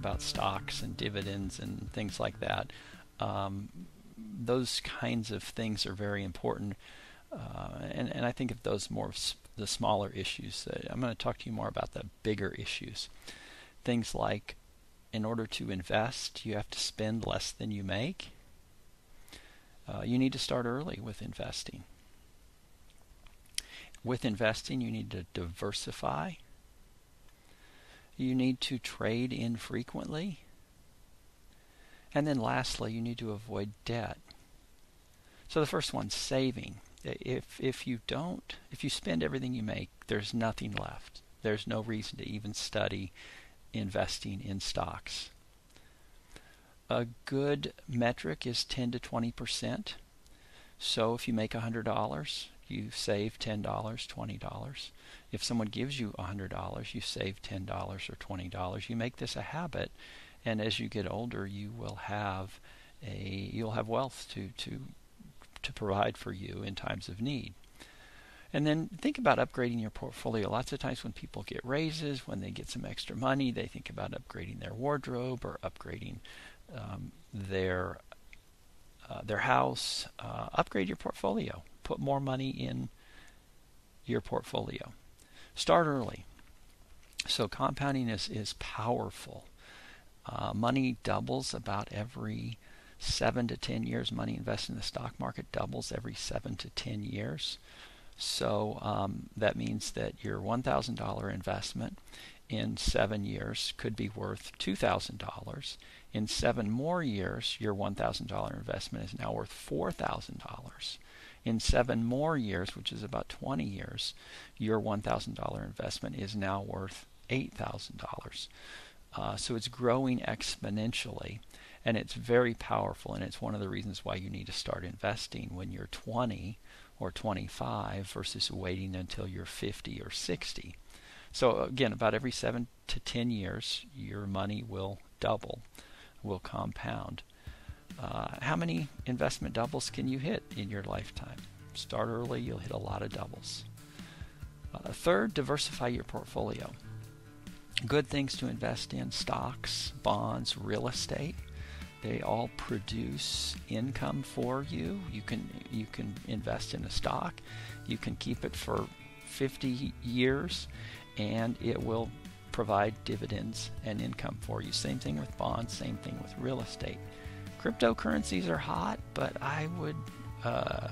about stocks and dividends and things like that. Um, those kinds of things are very important. Uh, and, and I think of those more the smaller issues. Uh, I'm going to talk to you more about the bigger issues. Things like in order to invest, you have to spend less than you make. Uh, you need to start early with investing. With investing, you need to diversify. You need to trade infrequently. And then lastly, you need to avoid debt. So the first one, saving. If if you don't, if you spend everything you make, there's nothing left. There's no reason to even study investing in stocks. A good metric is 10 to 20 percent. So if you make $100, you save $10, $20. If someone gives you $100, you save $10 or $20. You make this a habit, and as you get older, you will have a you'll have wealth to to to provide for you in times of need. And then think about upgrading your portfolio. Lots of times when people get raises, when they get some extra money, they think about upgrading their wardrobe or upgrading um, their uh, their house. Uh, upgrade your portfolio. Put more money in your portfolio. Start early. So compounding is is powerful. Uh, money doubles about every seven to ten years. Money invested in the stock market doubles every seven to ten years. So um, that means that your $1,000 investment in seven years could be worth $2,000. In seven more years, your $1,000 investment is now worth $4,000. In seven more years, which is about 20 years, your $1,000 investment is now worth $8,000. Uh, so it's growing exponentially and it's very powerful and it's one of the reasons why you need to start investing when you're 20 or 25 versus waiting until you're 50 or 60. So again, about every 7 to 10 years, your money will double, will compound. Uh, how many investment doubles can you hit in your lifetime? Start early, you'll hit a lot of doubles. Uh, third, diversify your portfolio. Good things to invest in stocks, bonds, real estate. They all produce income for you. You can you can invest in a stock. You can keep it for 50 years and it will provide dividends and income for you. Same thing with bonds, same thing with real estate. Cryptocurrencies are hot, but I would uh,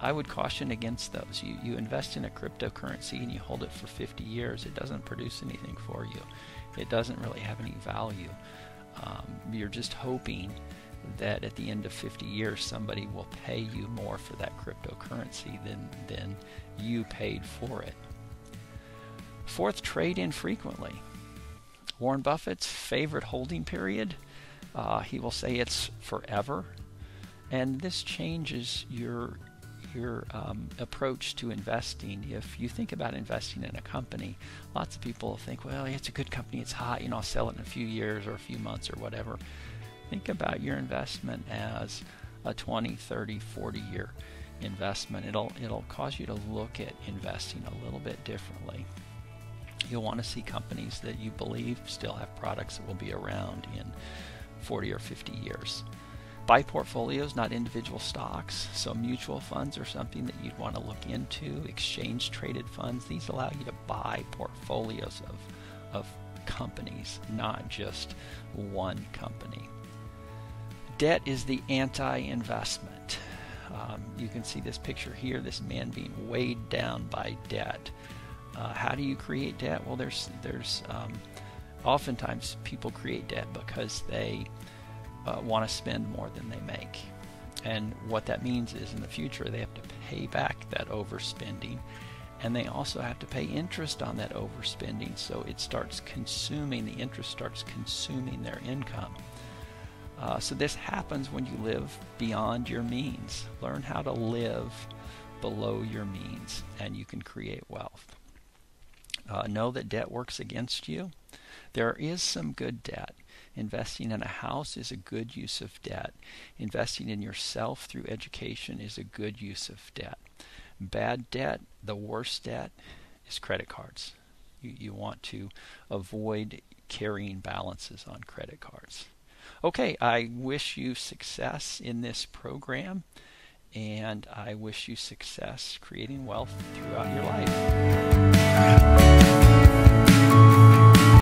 I would caution against those. You you invest in a cryptocurrency and you hold it for 50 years. It doesn't produce anything for you. It doesn't really have any value. Um, you're just hoping that at the end of 50 years somebody will pay you more for that cryptocurrency than, than you paid for it. Fourth, trade infrequently. Warren Buffett's favorite holding period, uh, he will say it's forever. And this changes your your um, approach to investing. If you think about investing in a company, lots of people think, well, it's a good company, it's hot, you know, I'll sell it in a few years or a few months or whatever. Think about your investment as a 20, 30, 40 year investment. It'll it'll cause you to look at investing a little bit differently. You'll want to see companies that you believe still have products that will be around in 40 or 50 years buy portfolios, not individual stocks. So mutual funds are something that you'd want to look into. Exchange traded funds, these allow you to buy portfolios of, of companies, not just one company. Debt is the anti investment. Um, you can see this picture here, this man being weighed down by debt. Uh, how do you create debt? Well, there's, there's um, oftentimes people create debt because they uh, want to spend more than they make. And what that means is in the future they have to pay back that overspending and they also have to pay interest on that overspending so it starts consuming the interest starts consuming their income. Uh, so this happens when you live beyond your means. Learn how to live below your means and you can create wealth. Uh, know that debt works against you there is some good debt. Investing in a house is a good use of debt. Investing in yourself through education is a good use of debt. Bad debt, the worst debt, is credit cards. You, you want to avoid carrying balances on credit cards. Okay, I wish you success in this program, and I wish you success creating wealth throughout your life.